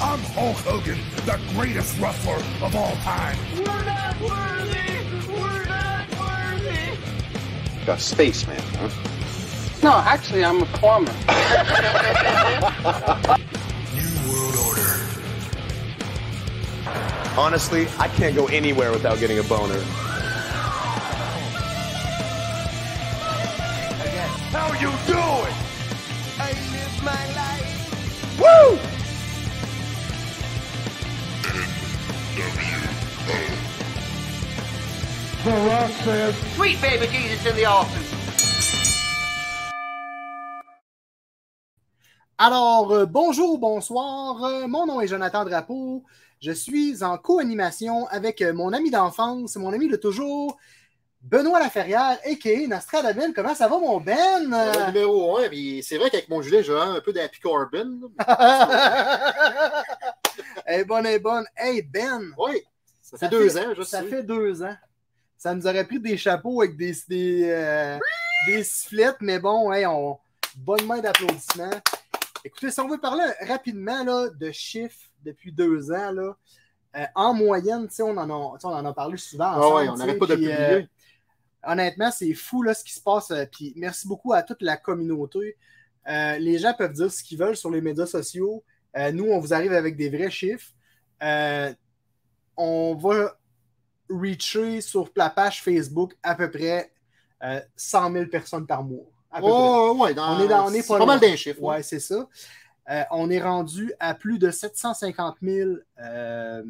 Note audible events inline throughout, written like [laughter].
I'm Hulk Hogan, the greatest wrestler of all time. We're not worthy! We're not worthy! A spaceman, huh? No, actually, I'm a plumber. [laughs] New World Order. Honestly, I can't go anywhere without getting a boner. The Rock says, Sweet baby Jesus in the office! Alors, euh, bonjour, bonsoir. Euh, mon nom est Jonathan Drapeau. Je suis en co-animation avec euh, mon ami d'enfance, mon ami de toujours, Benoît Laferrière, a.k.a. Nostradamus. Comment ça va, mon Ben? Numéro 1, puis c'est vrai qu'avec mon gilet, j'ai un peu d'Happy Corbin. Elle est [laughs] bonne, elle est bonne. Hey, Ben! Oui, ça fait deux ans, je Ça sais. fait deux ans. Ça nous aurait pris des chapeaux avec des, des, euh, des sifflettes, mais bon, hey, on... bonne main d'applaudissements. Écoutez, si on veut parler rapidement là, de chiffres depuis deux ans, là, euh, en moyenne, on, en a- on en a parlé souvent. Ah ensemble, ouais, on n'arrête pas de puis, publier. euh, honnêtement, c'est fou là, ce qui se passe. euh, Puis merci beaucoup à toute la communauté. Euh, les gens peuvent dire ce qu'ils veulent sur les médias sociaux. Euh, nous, on vous arrive avec des vrais chiffres. Euh, on va reacher sur la page Facebook à peu près euh, 100 000 personnes par mois. Oh, ouais, dans- On est dans- on est pas pas mal d'un chiffre. Ouais, c'est ça. Euh, on est rendu à plus de 750 000 euh,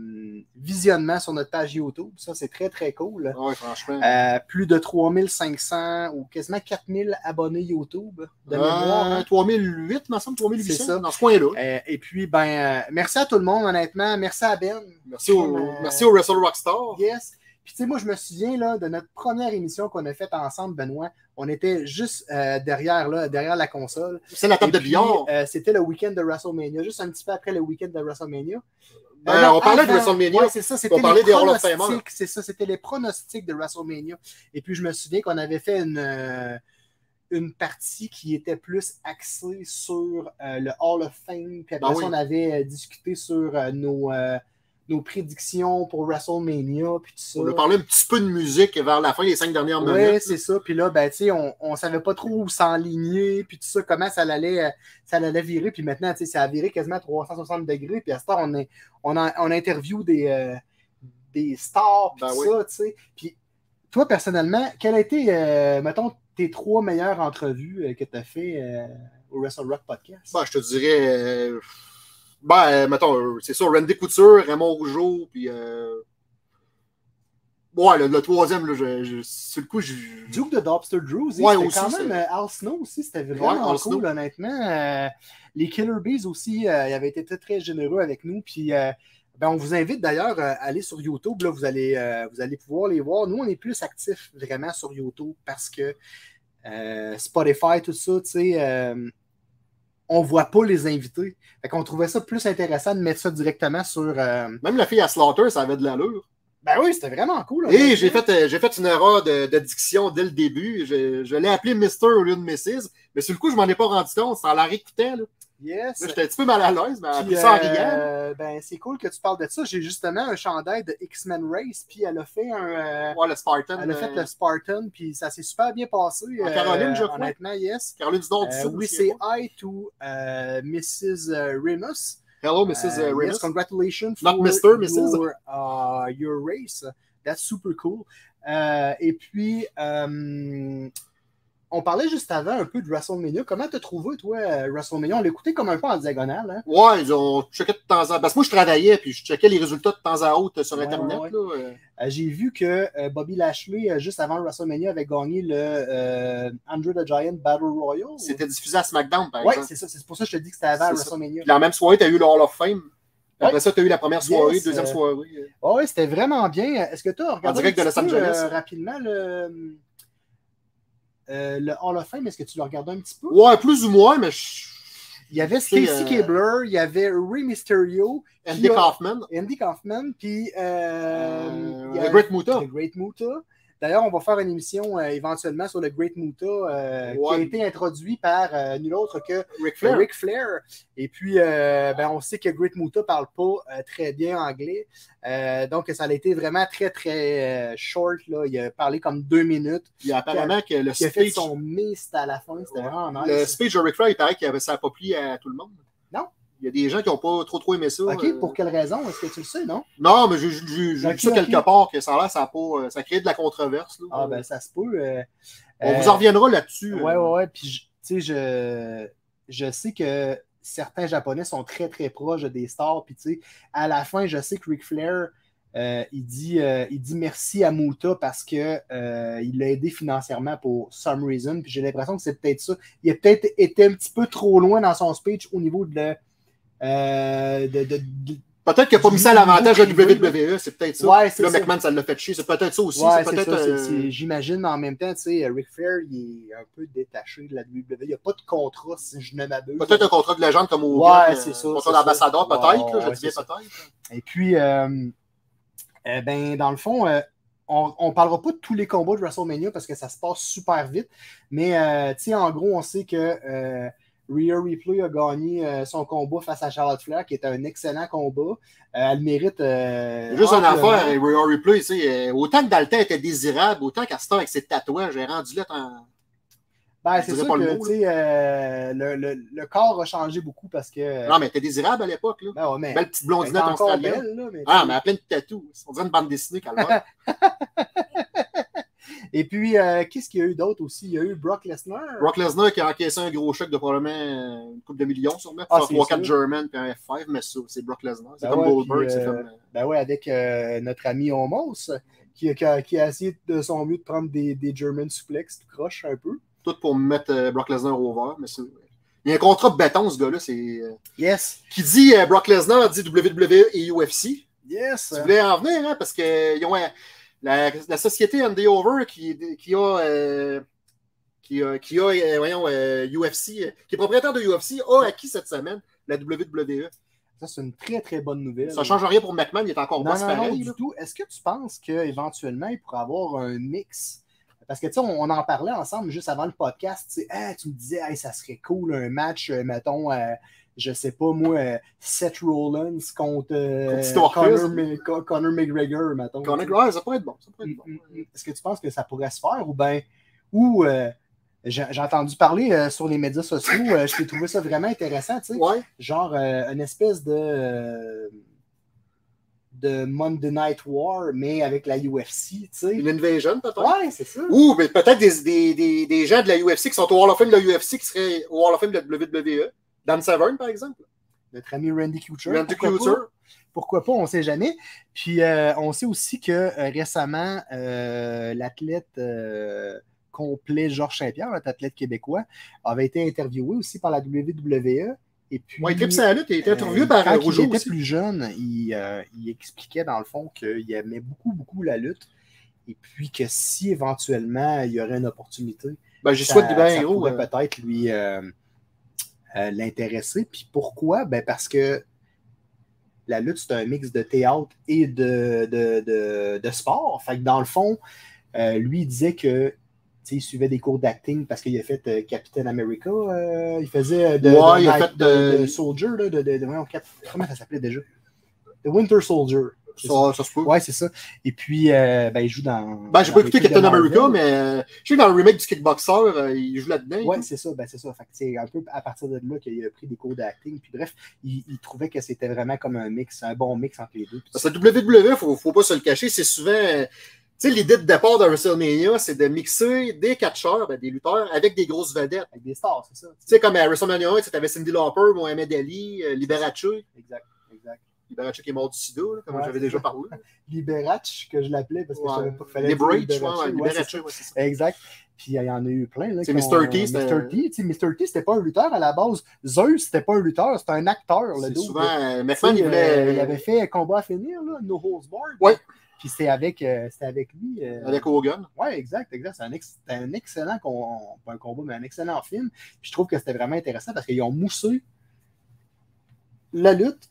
visionnements sur notre page YouTube. Ça, c'est très, très cool. Ouais, franchement. Euh, plus de 3500 ou quasiment 4000 abonnés YouTube de mémoire. Hein. 3008, me semble, C'est 3800, ça. dans ce coin-là. Et puis, ben, merci à tout le monde, honnêtement. Merci à Ben. Merci au, merci au Wrestle Rockstar. Yes. Puis, tu sais, moi, je me souviens là, de notre première émission qu'on a faite ensemble, Benoît. On était juste euh, derrière, là, derrière la console. C'est la table Et de billard. euh, C'était le week-end de WrestleMania, juste un petit peu après le week-end de WrestleMania. Euh, non, on parlait de. WrestleMania. Ouais, c'est ça, c'était On parlait les des Hall of Famers. pronostics. C'est ça, c'était les pronostics de WrestleMania. Et puis, je me souviens qu'on avait fait une, euh, une partie qui était plus axée sur le Hall of Fame. Puis après Ben ça, oui. on avait discuté sur nos, nos prédictions pour WrestleMania. Puis tout ça. On a parlé un petit peu de musique vers la fin, les cinq dernières Oui, minutes. c'est ça. Puis là, ben, tu sais, on, on savait pas trop où s'enligner, puis tout ça, comment ça allait, euh, ça allait virer. Puis maintenant, tu sais, ça a viré quasiment à 360 degrés. Puis à ce temps, on, est, on, a, on interview des, euh, des stars, puis Ben tout oui. ça, tu sais. Puis toi, personnellement, quelles a été, euh, mettons, tes trois meilleures entrevues euh, que tu as fait au Wrestle Rock Podcast? Ben, je te dirais. Ben, euh, mettons, euh, c'est ça, Randy Couture, Raymond Rougeau, puis. euh, Ouais, le, le troisième, là, je, je- sur le coup, je. Duke de Dobster Drew, aussi, Ouais, c'était aussi, quand même Al Snow aussi, c'était vraiment Ouais, cool, Snow. honnêtement. Euh, les Killer Bees aussi, ils avaient été très, très généreux avec nous. Puis, ben, on vous invite d'ailleurs à aller sur YouTube. Là, vous, allez, euh, vous allez pouvoir les voir. Nous, on est plus actifs vraiment sur YouTube parce que euh, Spotify, tout ça, tu sais, euh, on voit pas les invités. Fait qu'on trouvait ça plus intéressant de mettre ça directement sur. euh, Même la fille à Slaughter, ça avait de l'allure. Ben oui, c'était vraiment cool. Et honnêtement. j'ai fait, euh, j'ai fait une erreur de, de diction dès le début. Je, je l'ai appelé Mister au lieu de Mrs. Mais sur le coup, je m'en ai pas rendu compte. Ça la réécoutait. Là. Yes. J'étais un petit peu mal à l'aise, mais Puis, ça en euh, ben, c'est cool que tu parles de ça. J'ai justement un chandail de X-Men Race, puis elle a fait un. euh, Ouais, le Spartan. elle a fait euh, le Spartan, puis ça s'est super bien passé. En euh, Caroline, je crois. Honnêtement, yes. Caroline du Nord du Euh, say pas. hi to uh, Mrs. Remus. Hello, Mrs. Remus. Yes, congratulations Not for Mr., Mrs.. Your, uh, your race. That's super cool. Euh, et puis, euh, on parlait juste avant un peu de WrestleMania. Comment t'as trouvé, toi, euh, WrestleMania? On l'écoutait comme un peu en diagonale. Hein? Ouais, ils ont checké de temps en temps. Parce que moi, je travaillais, puis je checkais les résultats de temps à autre sur Ouais, Internet. ouais. euh. Euh, J'ai vu que euh, Bobby Lashley, euh, juste avant WrestleMania, avait gagné le euh, Andre the Giant Battle Royal. C'était diffusé à SmackDown, par Ouais, exemple. c'est ça. C'est pour ça que je te dis que c'était avant. WrestleMania. Puis la même soirée, tu as eu le Hall of Fame. Après Ouais. ça, tu as eu la première soirée, Yes, deuxième soirée. ouais, c'était vraiment bien. Est-ce que tu as regardé En direct de Los Angeles. rapidement le, euh, le Hall of Fame? Est-ce que tu l'as regardé un petit peu? Ouais, plus ou moins, mais je- Il y avait Stacy euh, il y avait Rey Mysterio, Andy Kaufman, Andy Kaufman, puis euh, euh, il y a- The Great Muta. The Great Muta. D'ailleurs, on va faire une émission euh, éventuellement sur le Great Muta euh, qui a été introduit par euh, nul autre que Ric Flair. Ric Flair. Et puis, ben, on sait que Great Muta parle pas très bien anglais. Donc, ça a été vraiment très, très short. Là. Il a parlé comme deux minutes. Puis apparemment que le Il a fait speech, son mist à la fin. C'était vraiment nice. le speech de Ric Flair, il paraît qu'il avait ça a pas plu à tout le monde. Non. Il y a des gens qui n'ont pas trop trop aimé ça. OK, euh. pour quelle raison? Est-ce que tu le sais, non? Non, mais j'ai vu ça quelque part que ça a ça a pas. euh, Ça crée de la controverse. là. Ah, ben, ça se peut. euh, On euh, vous en reviendra là-dessus. Ouais, euh. ouais, ouais. Puis, je- tu sais, je, je sais que certains Japonais sont très, très proches des stars. Puis, tu sais, à la fin, je sais que Ric Flair, il, dit, il dit merci à Muta parce que euh, il l'a aidé financièrement pour some reason. Puis, j'ai l'impression que c'est peut-être ça. Il a peut-être été un petit peu trop loin dans son speech au niveau de. Euh, de, de- de- Peut-être qu'il n'a pas mis ça à l'avantage privé, WWE, c'est peut-être ça. Ouais, là, ça. McMahon, ça l'a fait chier. C'est peut-être ça aussi. Ouais, euh, J'imagine, mais en même temps, tu sais, Ric Flair, il est un peu détaché de la WWE. Il n'y a pas de contrat, si je ne m'abuse. Peut-être un contrat de légende comme au Ouais, c'est ça, Contrat c'est d'ambassadeur, peut-être. Ouais, je peut-être. Et puis, euh, ben, dans le fond, euh, on ne parlera pas de tous les combats de WrestleMania parce que ça se passe super vite. Mais, euh, tu sais, en gros, on sait que euh, Rhea Ripley a gagné euh, son combat face à Charlotte Flair, qui est un excellent combat. Euh, elle mérite. euh, Juste amplement. affaire, Rhea Ripley, tu sais, autant que dans le temps, elle était désirable, autant qu'à ce temps, avec ses tatouages, elle est rendue là. en- Ben, c'est sûr pas le que mot, sais, euh, le, le- le corps a changé beaucoup parce que. Non, mais était désirable à l'époque. là. Ben ouais, mais, Belle petite blondinette australienne. belle, là, mais, Ah, mais elle a plein de tatous. On dirait une bande dessinée qu'elle a. [laughs] Et puis, euh, qu'est-ce qu'il y a eu d'autre aussi? Il y a eu Brock Lesnar. Brock Lesnar qui a encaissé un gros chèque de probablement euh, une coupe de millions, sûrement. Ah, Pour c'est 3-4 sûr. German puis un F5, mais ça, c'est Brock Lesnar. C'est Ben comme ouais, Goldberg, euh, comme. Ben ouais, avec euh, notre ami Homos, qui, qui a, qui a essayé de son mieux de prendre des, des German suplex, croche un peu. Tout pour mettre euh, Brock Lesnar over. Mais c'est- il y a un contrat de béton, ce gars-là. C'est, euh, Yes! qui dit euh, Brock Lesnar dit WWE et UFC. Yes! Tu voulais en venir, hein, parce que ils ont, euh, la, la société Andy Over qui, qui a. euh, qui a, qui a euh, voyons, euh, UFC, euh, qui est propriétaire de UFC, a acquis cette semaine la WWE. Ça, c'est une très, très bonne nouvelle. Ça ne change rien pour McMahon, il est encore Non, non, du là. tout. Est-ce que tu penses qu'éventuellement, il pourrait avoir un mix? Parce que, tu sais, on, on en parlait ensemble juste avant le podcast. Tu Ah, tu me disais, Hey, ça serait cool, un match, mettons, euh, je sais pas, moi, euh, Seth Rollins contre, euh, Contre. Conor, McGregor, mettons. Ouais, ça pourrait être bon. Être. Mm, mm, mm. Est-ce que tu penses que ça pourrait se faire ou bien. Ou euh, j'ai entendu parler euh, sur les médias sociaux, euh, je t'ai trouvé ça vraiment intéressant, tu sais. Ouais. Genre euh, une espèce de. de Monday Night War, mais avec la UFC, tu sais. Une invasion, peut-être? Ouais, c'est ça. Ou mais peut-être des, des, des, des gens de la UFC qui sont au Hall of Fame de la UFC qui seraient au Hall of Fame de la WWE. Dan Severn, par exemple. Notre ami Randy Couture. Randy pourquoi Couture. pas? Pourquoi pas, on ne sait jamais. Puis euh, on sait aussi que euh, récemment, euh, l'athlète complet Georges Saint-Pierre, notre athlète québécois, avait été interviewé aussi par la WWE. Et puis, Ouais, interviewé par quand Rougeau il était aussi. plus jeune, il, il expliquait dans le fond qu'il aimait beaucoup, beaucoup la lutte. Et puis que si éventuellement il y aurait une opportunité, Ben, j'y ça, souhaite du bien ça gros. pourrait euh, peut-être lui euh, euh, l'intéresser. Puis pourquoi? Ben parce que la lutte, c'est un mix de théâtre et de, de, de- de sport. Fait que dans le fond, euh, lui, il disait que il suivait des cours d'acting parce qu'il a fait euh, Captain America. il faisait de, Ouais, de il a Night- fait de- de- de Soldier, là, de, comment ça s'appelait déjà? The Winter Soldier. Ça. Se peut. Ouais, c'est ça. Et puis, euh, ben, il joue dans. Ben, j'ai pas écouté Captain. America, mais euh, je sais que dans le remake du Kickboxer, euh, il joue là-dedans. Ouais, c'est ça, ben c'est ça. Fait que c'est un peu à partir de là qu'il a pris des cours d'acting. Puis bref, il, il trouvait que c'était vraiment comme un mix, un bon mix entre les deux. Parce que WWE, faut, faut pas se le cacher, c'est souvent. Tu sais, l'idée de départ de WrestleMania, c'est de mixer des catcheurs, ben, des lutteurs, avec des grosses vedettes. Avec des stars, c'est ça. Tu sais, comme à WrestleMania 1, tu avais Cindy Lauper, Mohamed Ali, Liberace. Exact. Liberace qui est mort du sida, là, comme Ouais, j'avais c'est déjà parlé. [laughs] Liberace, que je l'appelais parce que je Ouais. savais pas qu'il fallait Liberate, dire je Liberace, ouais, Liberace, c'est ça. ouais, c'est ça. Exact. Puis euh, il y en a eu plein. là, C'est Mr. T, Mr. T, Mr. T, c'était pas un lutteur à la base. Zeus, c'était pas un lutteur, c'était un acteur. Le C'est dude. souvent. euh, Tu sais, McMahon, il voulait. euh, il avait fait combat à finir, là, No Holds Barred. Ouais. Puis c'était avec, euh, avec lui. euh, Avec Hogan. Oui, exact, exact. C'est un, ex- c'était un excellent com- pas un combat, mais un excellent film. Puis je trouve que c'était vraiment intéressant parce qu'ils ont moussé la lutte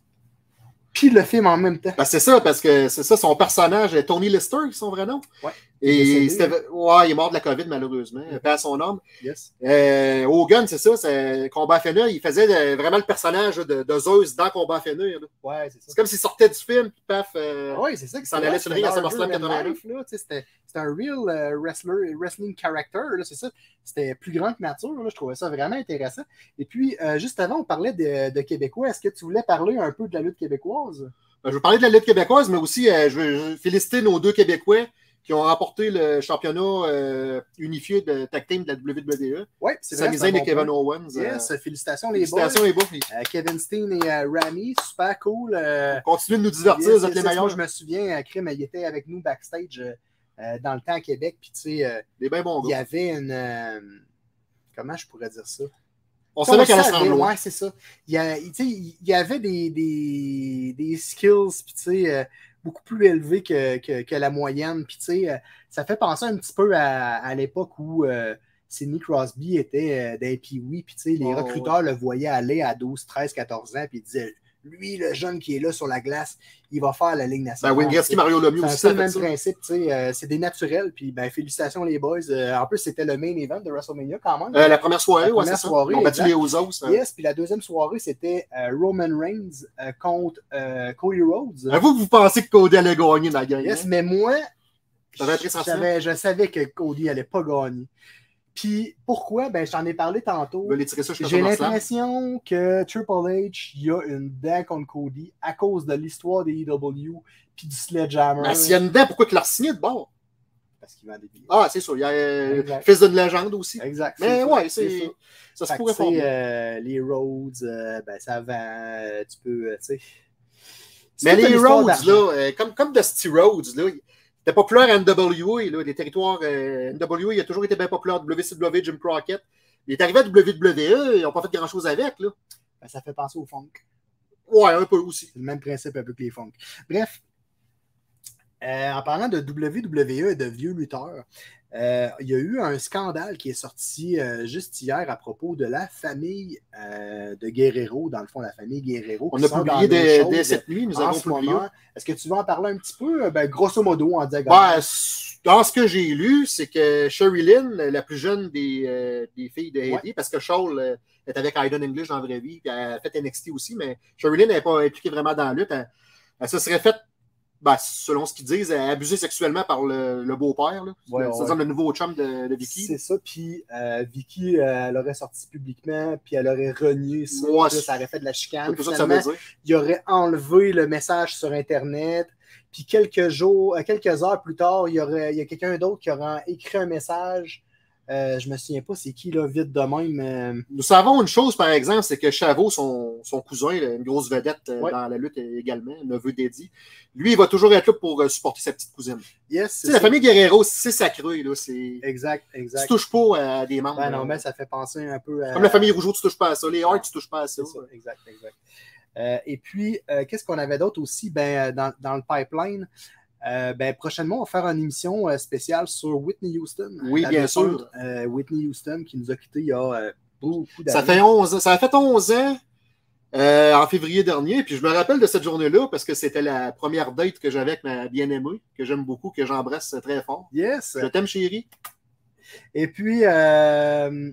puis le film en même temps. Ben, c'est ça, parce que c'est ça, son personnage, Tony Lister, son vrai nom. Ouais. Et c'était- ouais, il est mort de la COVID, malheureusement. Paix à son âme. Yes. Euh, Hogan, c'est ça, c'est Combat à. Il faisait vraiment le personnage de, de Zeus dans Combat à finir. là. Ouais, c'est ça. C'est comme s'il sortait du film, puis paf. euh, Oui, c'est ça qui s'en allait sur le ring à SummerSlam 89. C'était un real euh, wrestler, wrestling character, c'est ça. C'était plus grand que nature, là, je trouvais ça vraiment intéressant. Et puis, juste avant, on parlait de, de Québécois. Est-ce que tu voulais parler un peu de la lutte québécoise? Ben, je veux parler de la lutte québécoise, mais aussi, je, veux, je veux féliciter nos deux Québécois qui ont remporté le championnat euh, unifié de tag team de la WWE. Oui, C'est Sami c'est Zayn et Kevin point. Owens. euh, Yes, félicitations les félicitations boys. les boys. Euh, Kevin Steen et Rami, super cool. Continuez de nous divertir, yes, vous êtes yes, les meilleurs. Je me souviens, Krim, il était avec nous backstage dans le temps à Québec. Puis, tu sais, Des bien bons il y avait une. comment je pourrais dire ça? On savait qu'elle allait loin. C'est ça. Il y, a- il- y avait des, des, des skills puis, tu sais, beaucoup plus élevés que, que, que la moyenne. Puis, tu sais, euh, ça fait penser un petit peu à, à l'époque où euh, Sidney Crosby était euh, dans Pee-Wee. Puis, tu sais, les Oh, recruteurs le voyaient aller à 12, 13, 14 ans. Puis, ils disaient lui, le jeune qui est là sur la glace, il va faire la Ligue Ben, nationale. Wayne Gretzky, Mario Lemieux C'est aussi, ça le même ça. principe, tu sais, euh, c'est des naturels, puis ben, félicitations les boys. Euh, en plus, c'était le main event de WrestleMania quand même. Euh, la première soirée, La ouais, première c'est soirée, ont battu les Osos. euh. Yes, puis la deuxième soirée, c'était euh, Roman Reigns contre Cody Rhodes. Avoue que vous pensez que Cody allait gagner dans la game. Yes, hein? mais moi, je savais que Cody n'allait pas gagner. Puis pourquoi? Ben, j'en ai parlé tantôt. Ça J'ai l'impression que Triple H, il y a une dent contre Cody à cause de l'histoire des EW puis du Sledgehammer. Ben, s'il y a une dent, pourquoi tu l'as signé de bord? Parce qu'il vend des billets. Ah, c'est sûr. Il y a euh, Exact. fils d'une légende aussi. Exact. Mais c'est ouais, ça, c'est. ça. Ça se pourrait euh, les Rhodes, euh, ben, ça vend, tu peux, tu sais. Mais les Rhodes, là, comme, comme Dusty Rhodes, là, il était populaire à NWA, là, les territoires euh, NWA, il a toujours été bien populaire. WCW, Jim Crockett. Il est arrivé à WWE, ils n'ont pas fait grand-chose avec, là. Ben, ça fait penser au funk. Ouais, un peu aussi. C'est le même principe un peu que les funk. Bref, euh, en parlant de WWE et de vieux lutteurs, euh, il y a eu un scandale qui est sorti euh, juste hier à propos de la famille euh, de Guerrero, dans le fond, la famille Guerrero. On a publié dès, cette nuit, nous en avons ce publié. moment. Est-ce que tu veux en parler un petit peu? Ben, grosso modo, en diagonale. Ben, dans ce que j'ai lu, c'est que Sherry Lynn, la plus jeune des, euh, des filles de Haiti, parce que Shawl euh, est avec Hayden English dans la vraie vie, puis elle a fait NXT aussi, mais Sherry Lynn n'est pas impliquée vraiment dans la lutte. Elle, elle se serait faite, ben, selon ce qu'ils disent, abusée sexuellement par le, le beau-père. Ouais, ouais. c'est-à-dire le nouveau chum de, de Vicky. C'est ça, puis euh, Vicky, euh, elle aurait sorti publiquement, puis elle aurait renié ça, Ouais, ça aurait fait de la chicane. tout ça que ça veut dire. il aurait enlevé le message sur Internet, puis quelques jours, euh, quelques heures plus tard, il y, aurait, il y a quelqu'un d'autre qui aurait écrit un message. Euh, je me souviens pas c'est qui, là, vite de même. euh, Nous savons une chose, par exemple, c'est que Chavot, son, son cousin, là, une grosse vedette euh, Ouais. dans la lutte également, neveu d'Eddie, lui, il va toujours être là pour euh, supporter sa petite cousine. yes, c'est la famille Guerrero, c'est sacré, là. C'est... Exact, Tu exact. touches pas à des membres. Ben non, mais ça fait penser un peu à. Comme la famille Rougeau, tu touches pas à ça. Les Hart, tu touches pas à ça. Exact, exact. Et puis, qu'est-ce qu'on avait d'autre aussi? Ben, dans, dans le pipeline? Euh, ben, prochainement, on va faire une émission euh, spéciale sur Whitney Houston. Oui, bien sûr. euh, Whitney Houston qui nous a quittés il y a beaucoup d'années. Ça fait 11 ans. Ça a fait 11 ans euh, en février dernier. Puis je me rappelle de cette journée-là parce que c'était la première date que j'avais avec ma bien-aimée, que j'aime beaucoup, que j'embrasse très fort. Yes! Je t'aime, chérie. Et puis, euh,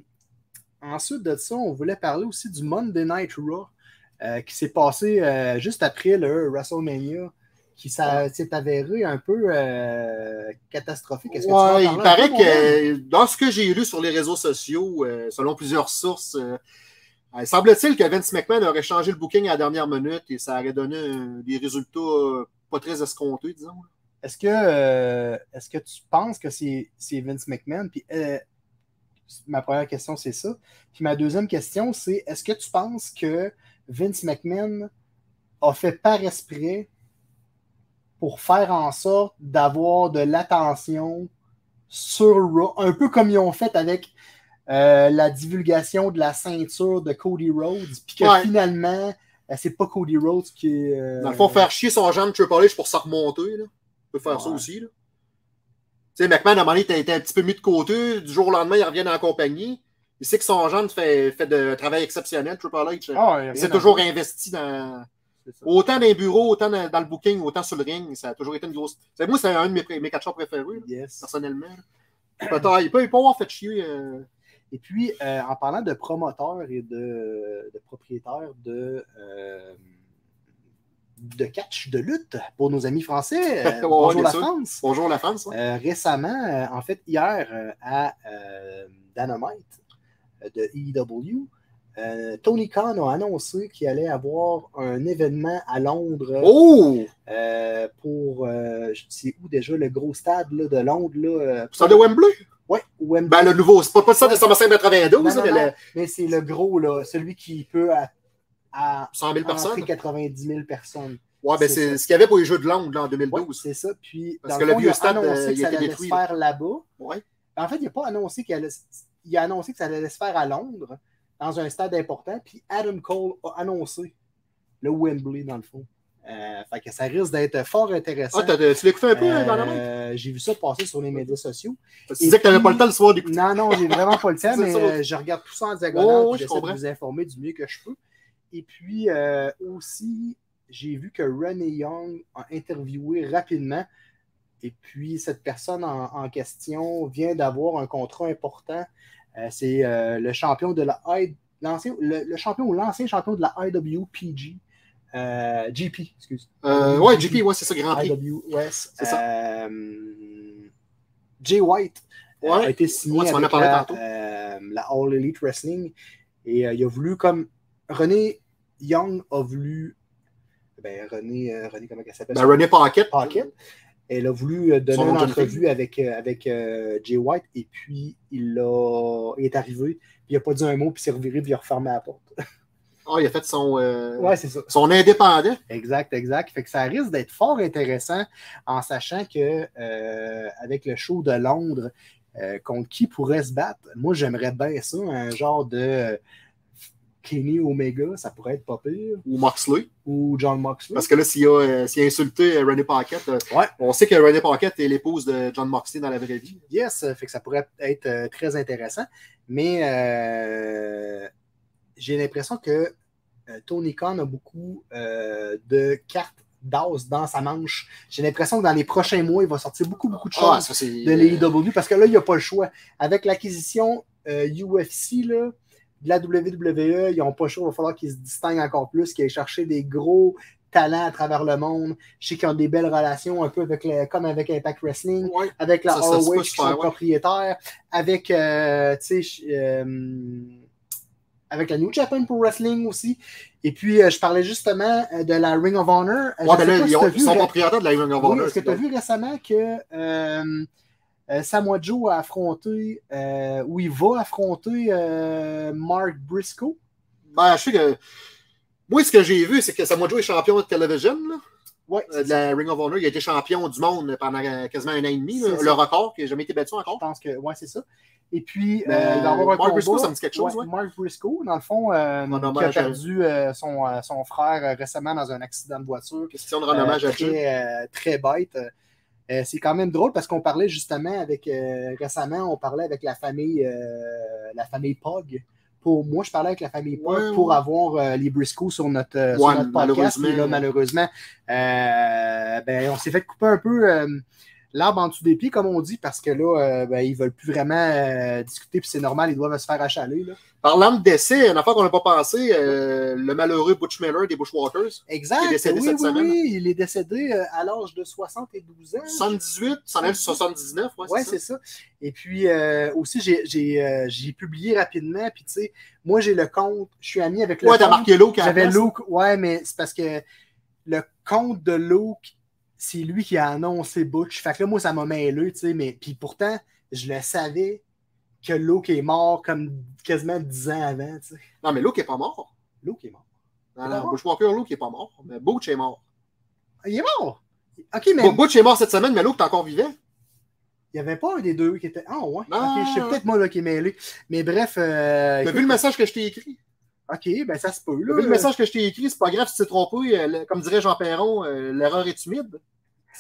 ensuite de ça, on voulait parler aussi du Monday Night Raw euh, qui s'est passé juste après le WrestleMania, qui s'est avéré un peu euh, catastrophique. Que Ouais, il paraît que dans ce que j'ai lu sur les réseaux sociaux, euh, selon plusieurs sources, euh, semble-t-il que Vince McMahon aurait changé le booking à la dernière minute et ça aurait donné des résultats pas très escomptés, disons. Est-ce que, est-ce que tu penses que c'est, c'est Vince McMahon? Puis, ma première question, c'est ça. Puis ma deuxième question, c'est est-ce que tu penses que Vince McMahon a fait par esprit pour faire en sorte d'avoir de l'attention sur Raw, un peu comme ils ont fait avec euh, la divulgation de la ceinture de Cody Rhodes, puis que Ouais. finalement, euh, c'est pas Cody Rhodes qui est. euh, Dans le fond, faire chier son de Triple H pour s'en remonter, là. On peut faire ça aussi, là. Tu sais, McMahon, à un moment donné, était un petit peu mis de côté. Du jour au lendemain, il revient la compagnie. Il sait que son genre fait, fait de travail exceptionnel, Triple H. Rien s'est toujours investi dans, ça. Autant dans les bureaux, autant dans, dans le booking, autant sur le ring, ça a toujours été une grosse. c'est- Moi, c'est un de mes, mes catcheurs préférés, Yes. personnellement. Il peut, il peut avoir fait chier. euh, Et puis, euh, en parlant de promoteurs et de, de propriétaires de, euh, de catch, de lutte pour nos amis français, [laughs] Ouais, bonjour la. France. Bonjour la France. ouais. Euh, récemment, euh, en fait, hier, à Dynamite de EW, euh, Tony Khan a annoncé qu'il allait avoir un événement à Londres Oh! euh, pour, euh, je sais où déjà, le gros stade là, de Londres. Là, euh, C'est de Wembley? Wembley. Ben, le nouveau, c'est pas, pas stade de SummerSlam 92, Non, non, mais non, le- mais c'est le gros, là, celui qui peut à, à 100 000 personnes? entrer 90 000 personnes. Ouais, ben, c'est ça. ce qu'il y avait pour les Jeux de Londres en Ouais, 2012. c'est ça. Puis, Parce dans que le fond, vieux il a stade, annoncé euh, que ça allait se faire là-bas. Ouais. En fait, il n'a pas annoncé qu'il allait... Il a annoncé que ça allait se faire à Londres, dans un stade important. Puis Adam Cole a annoncé le Wembley, dans le fond. Euh, fait que ça risque d'être fort intéressant. Ah, t'as- tu écouté un peu Euh, dans la main? J'ai vu ça passer sur les médias sociaux. Tu disais que t'avais pas le temps le soir d'écouter. Non, non, j'ai vraiment pas le temps, [laughs] mais euh, je regarde tout ça en diagonale. Oh, oui, je J'essaie de vous informer du mieux que je peux. Et puis euh, aussi, j'ai vu que Renee Young a interviewé rapidement. Et puis, cette personne en, en question vient d'avoir un contrat important. Euh, C'est euh, le champion de la I- l'ancien, le, le champion ou l'ancien champion de la IWPG. euh, GP, excuse. Ouais, JP, ouais, c'est ça, Grand Prix. IWS. C'est ça. Jay White Ouais. a été signé Ouais, avec la, euh, la All Elite Wrestling. Et euh, il a voulu, comme René Young a voulu. Ben, René, euh, René comment elle s'appelle? Ben, René Paquette. Paquette. Elle a voulu euh, donner une entrevue avec, euh, avec euh, Jay White et puis il, a, il est arrivé, puis il n'a pas dit un mot, puis il s'est reviré, puis il a refermé la porte. Ah, il a fait son, euh, Ouais, c'est ça. son indépendant. Exact, exact. Fait que ça risque d'être fort intéressant en sachant que euh, avec le show de Londres, contre qui pourrait se battre? Moi, j'aimerais bien ça, un genre de Kenny Omega, ça pourrait être pas pire, Ou Moxley. ou John Moxley. Parce que là, s'il a, euh, a insulté euh, René Paquette, euh, Ouais. on sait que René Paquette est l'épouse de John Moxley dans la vraie vie. Yes, fait que ça pourrait être euh, très intéressant. Mais j'ai l'impression que Tony Khan a beaucoup de cartes d'as dans sa manche. J'ai l'impression que dans les prochains mois, il va sortir beaucoup, beaucoup de choses. Ah, ça, c'est. de l'AEW parce que là, il n'y a pas le choix. Avec l'acquisition UFC là, de la WWE, ils n'ont pas choix. Il va falloir qu'ils se distinguent encore plus, qu'ils aillent chercher des gros talents à travers le monde. Je sais qu'ils ont des belles relations un peu avec le, comme avec Impact Wrestling, Ouais. avec la peut qui sont ouais. propriétaires, avec, euh, euh, avec la New Japan Pro Wrestling aussi. Et puis, euh, je parlais justement de la Ring of Honor. Ouais, ben là, ils, ont- sont propriétaires de la Ring of oui, Honor. est-ce que tu as vu récemment que euh, Samoa Joe a affronté, euh, ou il va affronter euh, Mark Briscoe? Ben, je sais que. Moi, ce que j'ai vu, c'est que Samoa Joe est champion de télévision, là, Ouais, de la Ring of Honor. Il a été champion du monde pendant quasiment un an et demi. Le record qui n'a jamais été battu je encore. pense que ouais, c'est ça. Et puis, euh, Mark combat, Briscoe, ça me dit quelque chose, ouais. Mark Briscoe, dans le fond, euh, qui a perdu euh, son, son frère récemment dans un accident de voiture. Question de à très bête. Euh, c'est quand même drôle parce qu'on parlait justement avec euh, récemment, on parlait avec la famille euh, la famille Pog. Pour moi, je parlais avec la famille Pog Ouais, pour ouais. avoir euh, les Briscoe sur notre, sur notre podcast. malheureusement. Et là, malheureusement, ben, on s'est fait couper un peu l'arbre en dessous des pieds, comme on dit, parce que là, euh, ben, ils veulent plus vraiment euh, discuter, puis c'est normal, ils doivent se faire achaler. Là. Parlant de décès, une affaire qu'on n'a pas pensé, euh, le malheureux Butch Miller des Bushwalkers. Exact. Il est décédé oui, cette oui, semaine. oui, il est décédé à l'âge de 72 ans. 78, ça en est 79, ouais, Ouais, c'est ça. ça. Et puis euh, aussi, j'ai- publié rapidement. Puis tu sais, moi, j'ai le compte. Je suis ami avec le Ouais, t'as marqué a J'avais. Luke. Ouais, mais c'est parce que le compte de Luke, c'est lui qui a annoncé Butch. Fait que là, moi, ça m'a mêlé, tu sais. Mais puis pourtant, je le savais que Luke est mort comme quasiment 10 ans avant, tu sais. Non, mais Luke est pas mort. Luke est mort. Non, non? Bushwalker, Luke est pas mort. Mais Butch est mort. Il est mort! Ok, mais Bon, Butch est mort cette semaine, mais Luke est encore vivant. il n'y avait pas un des deux qui était. Ah, ouais. Non. Ok, je sais peut-être moi là, qui est mêlé. Mais bref. euh, T'as vu le message que je t'ai écrit? Ok, ben ça se peut. Là. le message que je t'ai écrit? C'est pas grave si tu t'es trompé. euh, le- Comme dirait Jean Perron, euh, l'erreur est humide.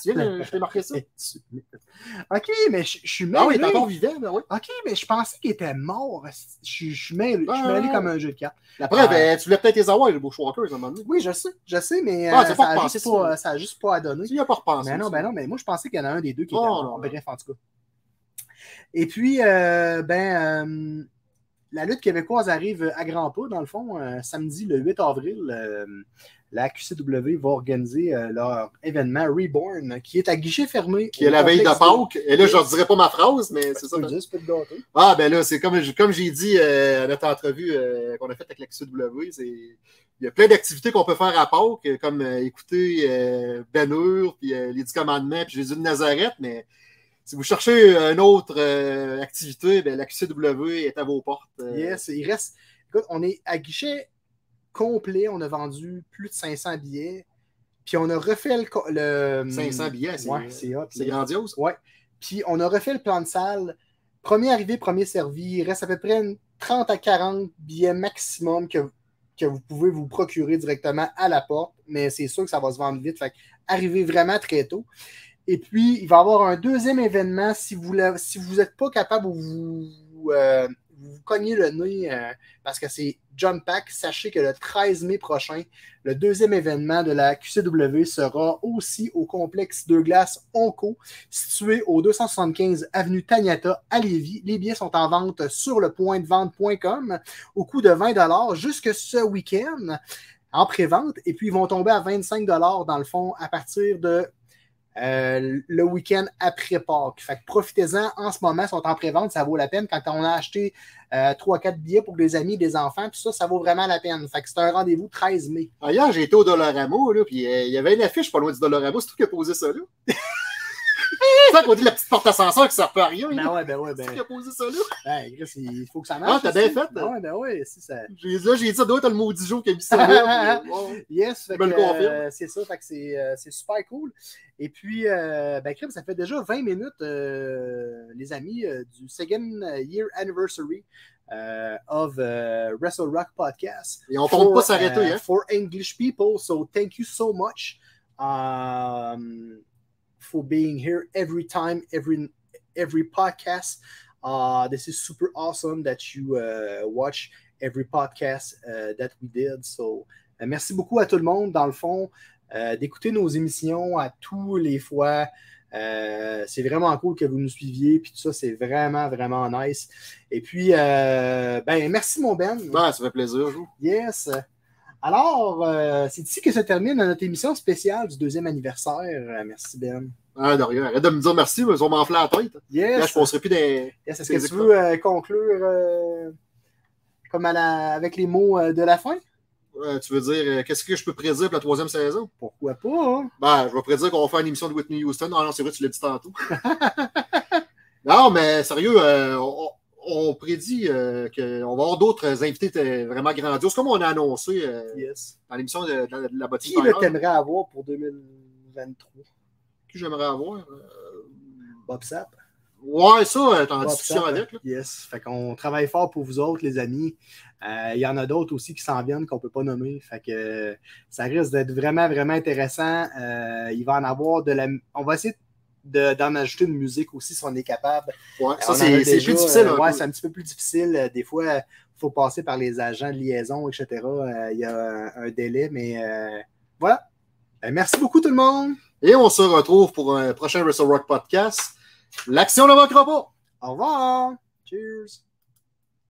Tu viens, je t'ai marqué ça. [laughs] ok, mais je je suis Ah oui, il mêlé. est encore vivant, ben oui. ok, mais je pensais qu'il était mort. Je je suis mêlé, je suis Ah. mêlé comme un jeu de cartes. La preuve, euh, tu voulais peut-être les avoir, les Bushwalkers, à un moment donné. Oui, je sais, je sais, mais Ah, euh, ça, a repensé, juste pas, juste à donner. Tu n'y as pas repensé. Mais non, ben non, mais moi je pensais qu'il y en a un des deux qui Oh, était mort. Bref, en tout cas. Et puis, ben, la lutte québécoise arrive à grands pas, dans le fond. euh, samedi, le 8 avril, euh, la QCW va organiser euh, leur événement Reborn, qui est à guichet fermé. Qui est la veille de Pâques. Et là, je ne dirai pas ma phrase, mais c'est ça. Dire. Ah, ben là, c'est comme, comme j'ai dit à notre entrevue qu'on a faite avec la QCW, c'est. Il y a plein d'activités qu'on peut faire à Pâques, comme euh, écouter euh, Ben Hur, puis euh, les Dix Commandements, puis Jésus de Nazareth, mais si vous cherchez une autre euh, activité, ben, la QCW est à vos portes. euh, Yes, il reste. Écoute, on est à guichet complet. On a vendu plus de 500 billets. Puis on a refait le. le 500 billets, c'est- Ouais, c'est grandiose. Ouais. Puis on a refait le plan de salle. Premier arrivé, premier servi. Il reste à peu près une 30 à 40 billets maximum que, que vous pouvez vous procurer directement à la porte. Mais c'est sûr que ça va se vendre vite. Fait arrivez vraiment très tôt. Et puis, il va y avoir un deuxième événement. Si vous n'êtes pas capable ou vous, euh, cognez le nez euh, parce que c'est Jump Pack, sachez que le 13 mai prochain, le deuxième événement de la QCW sera aussi au complexe Deux Glaces Onco, situé au 275 avenue Taniata à Lévis. Les billets sont en vente sur le point de vente.com au coût de 20 jusque ce week-end en pré-vente. Et puis, ils vont tomber à 25 dans le fond à partir de euh, le week-end après Pâques. Fait que profitez-en en ce moment, sont en pré-vente, ça vaut la peine. Quand on a acheté euh, 3-4 billets pour des amis, des enfants, puis ça, ça vaut vraiment la peine. Fait que c'est un rendez-vous 13 mai. Ah, Hier, j'ai été au Dollarama, là, puis euh, il y avait une affiche pas loin du Dollarama, c'est tout qui a posé ça là. Ça qu'on dit la petite porte ascenseur qui sert pas à rien. Ben ouais, ben ouais, ben. qui a posé ça là? ben, Chris, il faut que ça Ah, marche. t'as aussi. bien fait, Ben ouais, ben ouais, si ça. J'ai là, j'ai dit, ça doit être le maudit jour qui a mis ça là. [laughs] Yes, fait que, euh, c'est ça, fait que c'est, euh, super cool. Et puis, euh, ben, crème, ça fait déjà 20 minutes, les amis, du second year anniversary euh, of euh, Wrestle Rock Podcast. Et on compte For, pas s'arrêter, uh, hein. For English people, so thank you so much um, for being here every time, every every podcast. Uh, this is super awesome that you uh, watch every podcast uh, that we did. So, euh, merci beaucoup à tout le monde, dans le fond, euh, d'écouter nos émissions à tous les fois. Euh, c'est vraiment cool que vous nous suiviez, puis tout ça, c'est vraiment, vraiment nice. Et puis, ben, merci mon Ben. Ben, ça fait plaisir, je vous. Yes. Alors, euh, c'est ici que se termine notre émission spéciale du deuxième anniversaire. Euh, merci Ben. Ah, de rien. Arrête de me dire merci, mais ils vont m'enfler la tête. Là, Yes. je passerai plus des. Yes, Est-ce que tu veux euh, conclure euh, comme à la- avec les mots de la fin? Tu veux dire, qu'est-ce que je peux prédire pour la troisième saison? Pourquoi pas? hein? Ben, je vais prédire qu'on va faire une émission de Whitney Houston. Ah non, c'est vrai, tu l'as dit tantôt. [laughs] non, mais sérieux, euh, on, on prédit euh, qu'on va avoir d'autres invités euh, vraiment grandioses, comme on a annoncé euh, Yes. dans l'émission de, de- de la bottine. Qui Fire. t'aimerais avoir pour 2023? Qui j'aimerais avoir? Euh, Bob Sapp. Ouais, ça, t'es en discussion avec. Là. Yes. Fait qu'on travaille fort pour vous autres, les amis. Il y en a d'autres aussi qui s'en viennent qu'on ne peut pas nommer. Fait que ça risque d'être vraiment, vraiment intéressant. Il va en avoir de la. On va essayer de- d'en ajouter une musique aussi si on est capable. Ouais, ça, c'est plus difficile. euh, ouais, c'est un petit peu plus difficile. Euh, Des fois, il faut passer par les agents de liaison, etc. Euh, Il y a un, un délai, mais voilà. Euh, merci beaucoup tout le monde. Et on se retrouve pour un prochain Wrestle Rock podcast. L'action ne manquera pas! Au revoir. Cheers.